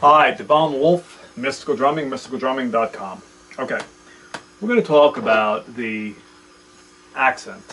Hi, Devon Wolf, Mystical Drumming, mysticaldrumming.com. Okay, we're going to talk about the accent.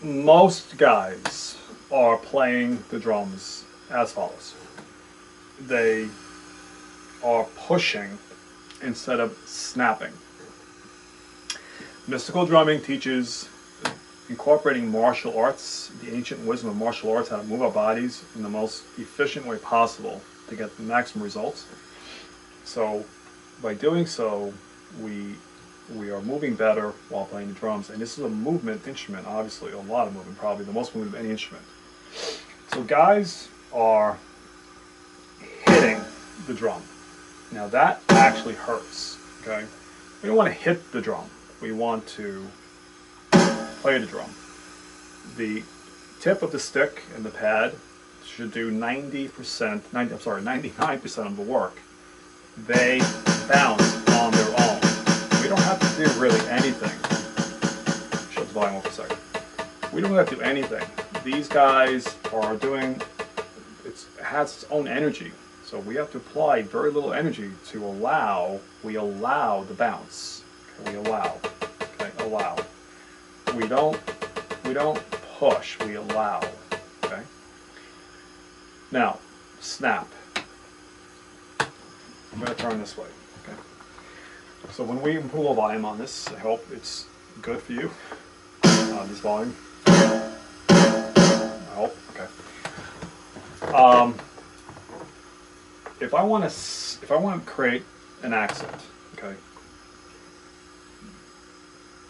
Most guys are playing the drums as follows. They are pushing instead of snapping. Mystical drumming teaches incorporating martial arts, the ancient wisdom of martial arts, how to move our bodies in the most efficient way possible to get the maximum results. So by doing so, we we are moving better while playing the drums. And this is a movement instrument, obviously, a lot of movement, probably the most movement of any instrument. So guys are hitting the drum. Now that actually hurts, okay? We don't want to hit the drum. We want to play the drum. The tip of the stick and the pad should do 90%, 90, I'm sorry, 99% of the work. They bounce on their own. We don't have to do really anything. Shut the volume off a second. We don't have to do anything. These guys are doing, it has its own energy. So we have to apply very little energy to allow, we allow the bounce. Okay, we allow, okay, allow we don't we don't push, we allow. Okay? Now, snap. I'm going to turn this way. Okay? So when we pull volume on this, I hope it's good for you. Uh, this volume. I hope. Okay. Um, if I want to, if I want to create an accent, okay,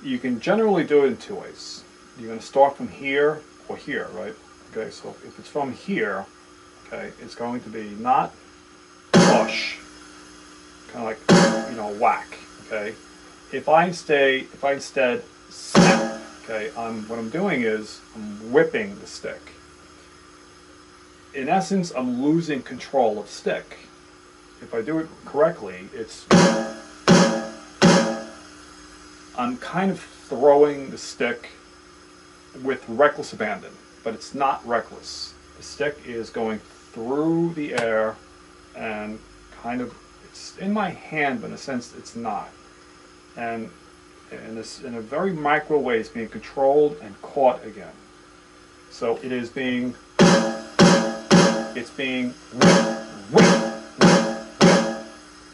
you can generally do it in two ways. You're going to start from here or here, right? Okay, so if it's from here, okay, it's going to be not push, kind of like, you know, whack, okay? If I stay, if I instead snap, okay, I'm, what I'm doing is I'm whipping the stick. In essence, I'm losing control of stick. If I do it correctly, it's I'm kind of throwing the stick with reckless abandon, but it's not reckless. The stick is going through the air and kind of, it's in my hand, but in a sense it's not. And in, this, in a very micro way, it's being controlled and caught again. So it is being, it's being.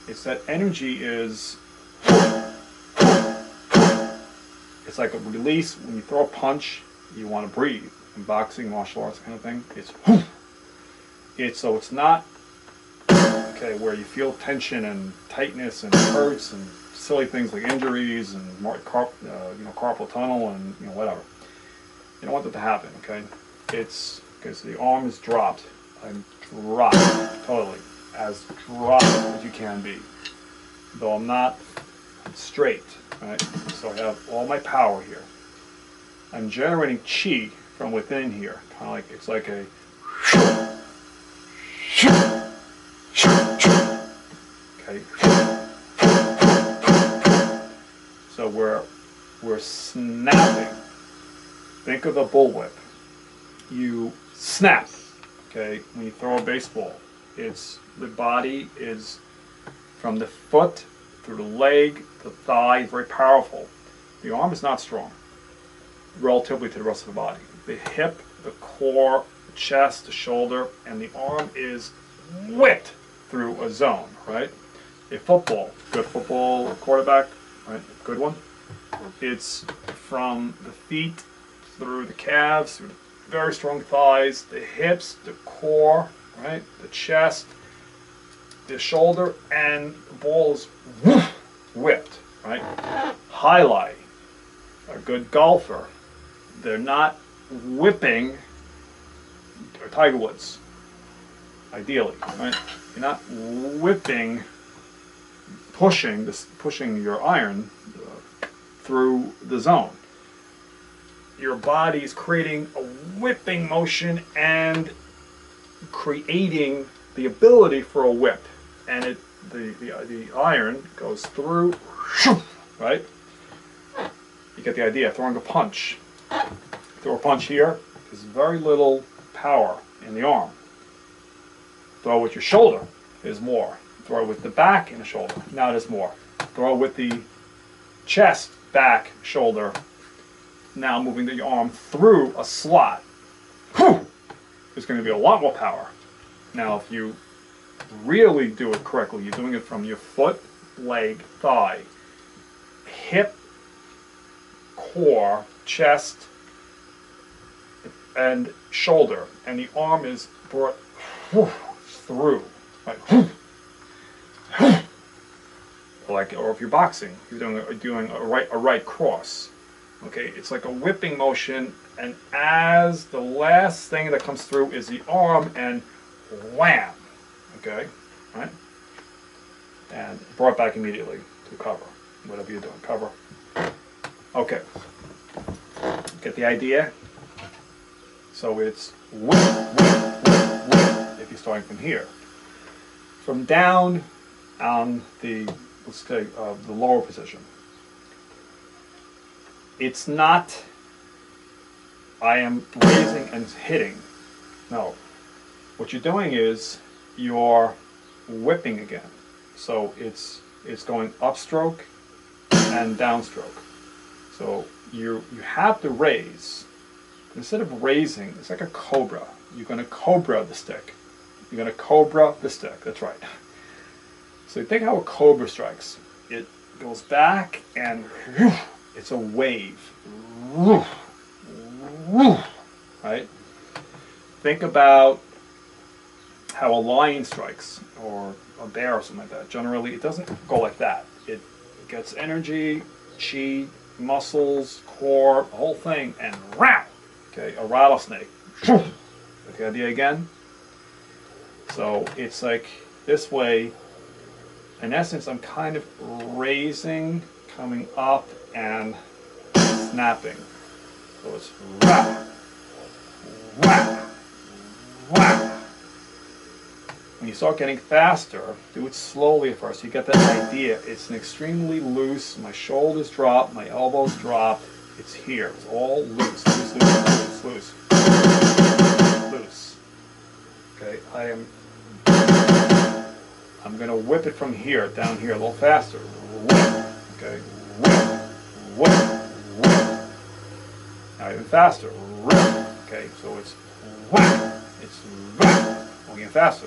It's that energy is it's like a release. When you throw a punch, you want to breathe. In boxing, martial arts kind of thing, it's it's so it's not okay where you feel tension and tightness and hurts and silly things like injuries and carp, uh, you know carpal tunnel and you know whatever. You don't want that to happen. Okay, it's okay. So the arm is dropped. I'm dropped totally as dropped as you can be, though I'm not straight. Right? So I have all my power here. I'm generating chi from within here. Kind of like it's like a okay. So we're we're snapping. Think of a bullwhip. You snap. Okay, when you throw a baseball, it's the body is from the foot through the leg, the thigh, very powerful. The arm is not strong relatively to the rest of the body. The hip, the core, the chest, the shoulder, and the arm is whipped through a zone, right? A football, good football quarterback, right? Good one. It's from the feet through the calves, through the very strong thighs, the hips, the core, right? The chest, the shoulder, and ball is whipped, right? Highlight, a good golfer, they're not whipping Tiger Woods, ideally, right? You're not whipping, pushing this, pushing your iron uh, through the zone. Your body is creating a whipping motion and creating the ability for a whip, and it the, the, the iron goes through, right? You get the idea, throwing a punch. Throw a punch here, there's very little power in the arm. Throw it with your shoulder, there's more. Throw it with the back and the shoulder, now there's more. Throw it with the chest, back, shoulder, now moving the arm through a slot. Whew! There's going to be a lot more power. Now, if you really do it correctly, you're doing it from your foot, leg, thigh, hip, core, chest, and shoulder, and the arm is brought through. Like, or if you're boxing, you're doing doing a right a right cross. Okay, it's like a whipping motion, and as the last thing that comes through is the arm, and wham. Okay, right, and brought back immediately to cover. Whatever you're doing, cover. Okay, get the idea. So it's whip, whip, whip, if you're starting from here. From down on the, let's say, uh, the lower position. It's not, I am raising and hitting. No. What you're doing is you're whipping again. So it's, it's going upstroke and downstroke. So you, you have to raise. Instead of raising, it's like a cobra. You're going to cobra the stick. You're to cobra the stick. That's right. So think how a cobra strikes. It goes back and it's a wave. Right? Think about how a lion strikes or a bear or something like that. Generally, it doesn't go like that. It gets energy, chi, muscles, core, the whole thing, and rap. Okay, a rattlesnake. Get the idea again? So it's like this way. In essence, I'm kind of raising, coming up, and snapping. So it's rap, rap, When you start getting faster, do it slowly at first. You get that idea. It's an extremely loose. My shoulders drop, my elbows drop. It's here. It's all loose, loose, loose, loose, loose. Loose. Okay, I am. I'm to whip it from here, down here, a little faster. Okay, whip, whip, whip. Now even faster. Okay, so it's. It's we're getting faster.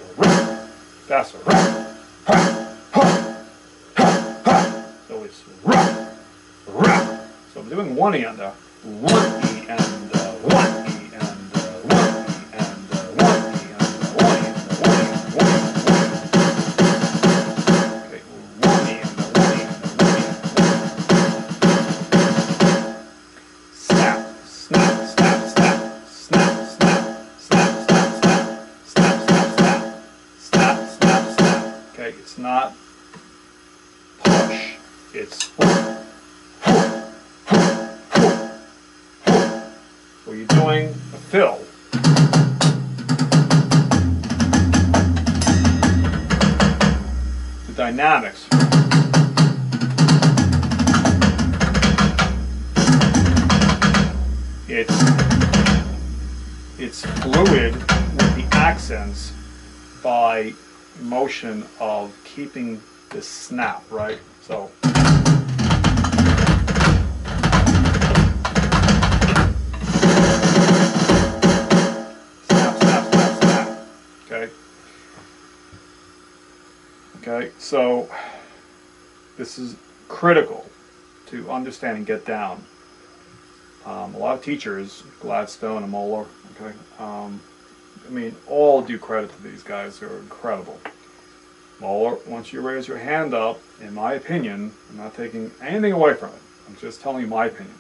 Faster. So it's So I'm doing one hand there. Uh, where you're doing a fill. The dynamics. It's it's fluid with the accents by motion of keeping the snap, right? So Okay, so this is critical to understand and get down. Um, a lot of teachers, Gladstone and Moeller, okay, um, I mean, all due credit to these guys. They're incredible. Moeller, once you raise your hand up, in my opinion, I'm not taking anything away from it. I'm just telling you my opinion.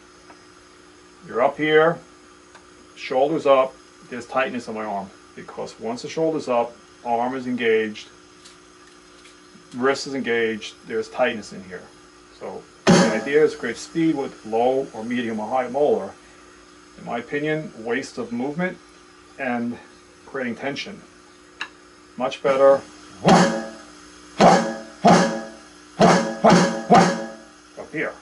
You're up here, shoulders up, there's tightness in my arm. Because once the shoulder's up, arm is engaged, wrist is engaged, there's tightness in here. So the idea is create speed with low or medium or high Moeller. In my opinion, waste of movement and creating tension. Much better. Up here.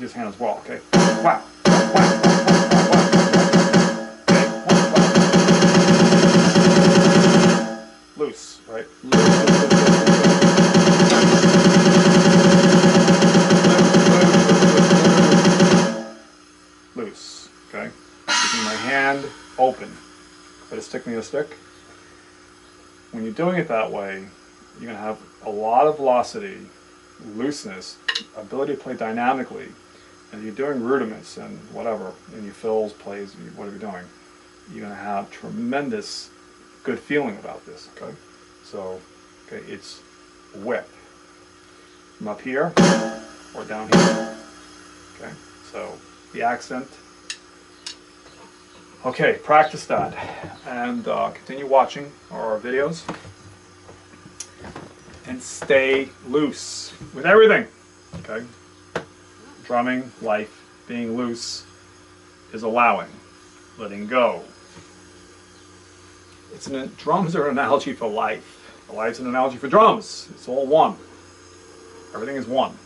With his hand as well. Okay. Wow. Loose, right? Loose. Okay. Keeping my hand open. But it's sticking to stick. When you're doing it that way, you're going to have a lot of velocity, looseness, ability to play dynamically. And you're doing rudiments and whatever, and you fills, plays, whatever you're doing, you're going to have tremendous good feeling about this. Okay, so okay, it's whip from up here or down here. Okay, so the accent. Okay, practice that and uh, continue watching our videos and stay loose with everything. Okay, drumming, life, being loose is allowing, letting go. It's an drums are an analogy for life. Life's an analogy for drums. It's all one. Everything is one.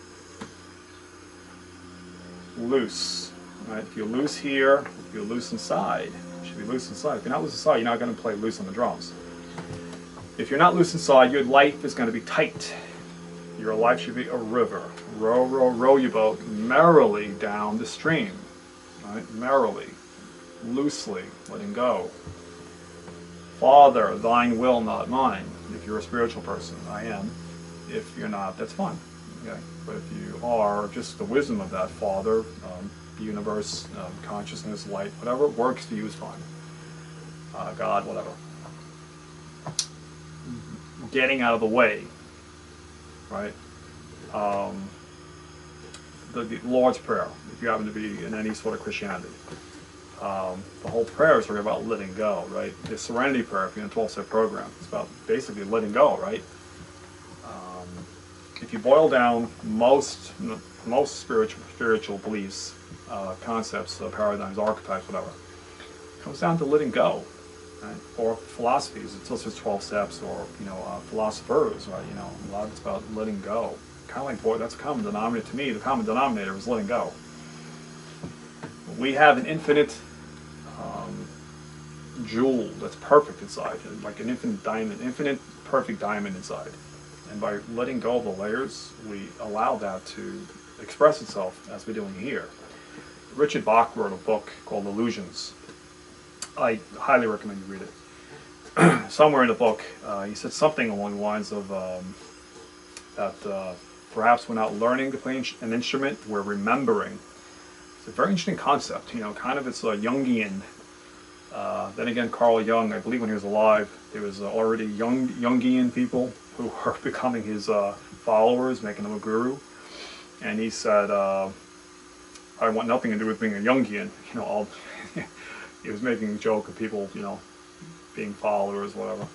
Loose. Right? If you're loose here, you're loose inside, you should be loose inside. If you're not loose inside, you're not going to play loose on the drums. If you're not loose inside, your life is going to be tight. Your life should be a river. Row, row, row your boat merrily down the stream. Right? Merrily, loosely, letting go. Father, thine will, not mine. If you're a spiritual person, I am. If you're not, that's fine. Okay? But if you are, just the wisdom of that Father, um, the universe, um, consciousness, light, whatever works for you is fine. Uh, God, whatever. Getting out of the way, right? Um, the, the Lord's Prayer, if you happen to be in any sort of Christianity. Um, the whole prayer is really about letting go, right? The Serenity Prayer, if you're in a 12-step program, it's about basically letting go, right? Um, if you boil down most most spiritual spiritual beliefs, uh, concepts, uh, paradigms, archetypes, whatever, it comes down to letting go, right? Or philosophies, it's also 12 steps, or you know, uh, philosophers, right? You know, a lot of it's about letting go. Like, boy, that's a common denominator to me. The common denominator is letting go. We have an infinite um, jewel that's perfect inside, like an infinite diamond, infinite perfect diamond inside. And by letting go of the layers, we allow that to express itself as we're doing here. Richard Bach wrote a book called Illusions. I highly recommend you read it. Somewhere in the book, uh, he said something along the lines of um, that uh, perhaps we're not learning to play an instrument, we're remembering. It's a very interesting concept, you know, kind of it's a Jungian. Uh, then again, Carl Jung, I believe when he was alive, there was uh, already young Jungian people who were becoming his uh, followers, making him a guru. And he said, uh, I want nothing to do with being a Jungian. You know, all he was making a joke of people, you know, being followers, whatever.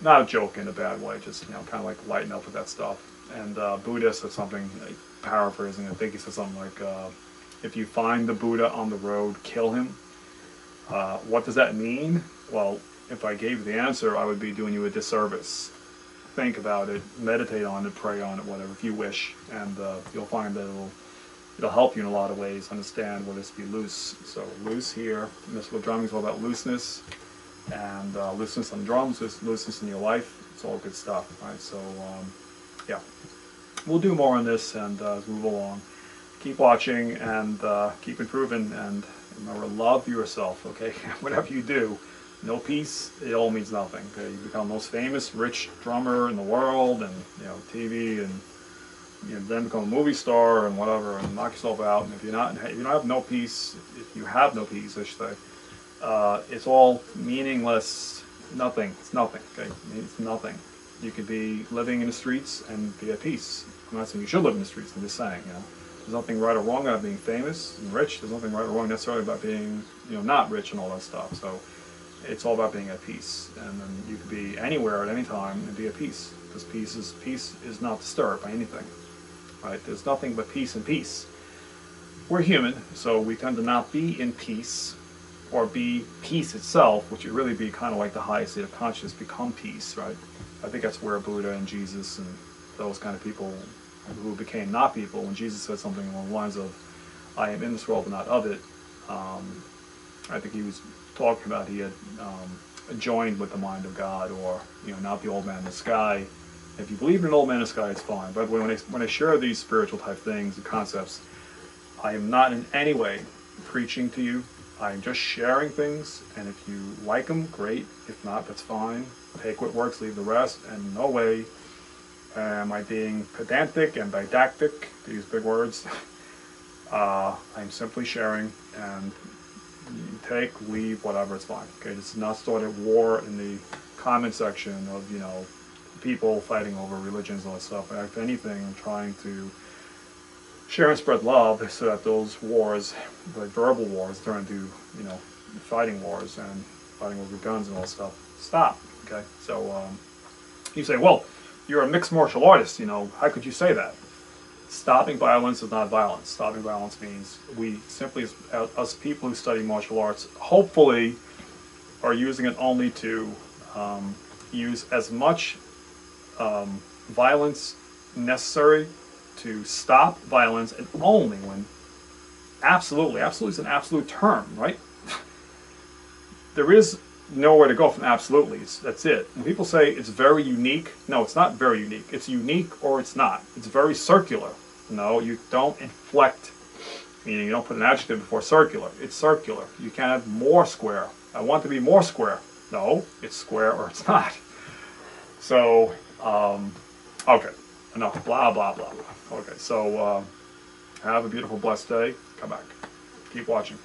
Not a joke in a bad way, just, you know, kind of like lighten up with that stuff. And uh, Buddha said something, like, paraphrasing, I think he said something like, uh, if you find the Buddha on the road, kill him. Uh, what does that mean? Well, if I gave you the answer, I would be doing you a disservice. Think about it, meditate on it, pray on it, whatever, if you wish, and uh, you'll find that it'll it'll help you in a lot of ways understand what is to be loose. So loose here, mystical drumming is all about looseness, and uh, looseness on drums, is looseness in your life. It's all good stuff, right? So um, yeah, we'll do more on this and uh, move along. Keep watching and uh, keep improving, and remember, love yourself. Okay, whatever you do, no peace, it all means nothing. Okay, you become the most famous, rich drummer in the world, and you know TV, and you know, then become a movie star and whatever, and knock yourself out. And if you're not, if you don't have no peace, if you have no peace, I should say, uh, it's all meaningless. Nothing. It's nothing. Okay, it's nothing. You could be living in the streets and be at peace. I'm not saying you should live in the streets. I'm just saying, you know, there's nothing right or wrong about being famous and rich. There's nothing right or wrong necessarily about being, you know, not rich and all that stuff. So it's all about being at peace, and then you could be anywhere at any time and be at peace. Because peace is peace is not disturbed by anything. Right? There's nothing but peace and peace. We're human, so we tend to not be in peace or be peace itself, which would really be kind of like the highest state of consciousness, become peace, right? I think that's where Buddha and Jesus and those kind of people who became not people, when Jesus said something along the lines of, I am in this world but not of it, um, I think he was talking about he had um, joined with the mind of God, or you know, not the old man in the sky. If you believe in an old man in the sky, it's fine. But when I when I share these spiritual type things and concepts, I am not in any way preaching to you. I am just sharing things, and if you like them, great. If not, that's fine. Take what works, leave the rest. And no way am I being pedantic and didactic, these big words. Uh, I'm simply sharing, and take, leave, whatever, it's fine. Okay, this is not started war in the comment section of, you know, people fighting over religions and all that stuff. If anything, I'm trying to share and spread love so that those wars, like verbal wars, turn into, you know, fighting wars and fighting over guns and all stuff, stop. Okay, so um, you say, well, you're a mixed martial artist, you know, how could you say that? Stopping violence is not violence. Stopping violence means we simply, as, us people who study martial arts, hopefully are using it only to um, use as much um, violence necessary to stop violence and only when absolutely, absolutely is an absolute term, right? there is nowhere to go from absolutely. That's it. When people say it's very unique, no, it's not very unique. It's unique or it's not. It's very circular. No, you don't inflect, meaning you don't put an adjective before circular. It's circular. You can't have more square. I want to be more square. No, it's square or it's not. So, um, okay, enough blah, blah, blah, blah. Okay, so uh, have a beautiful, blessed day. Come back. Keep watching.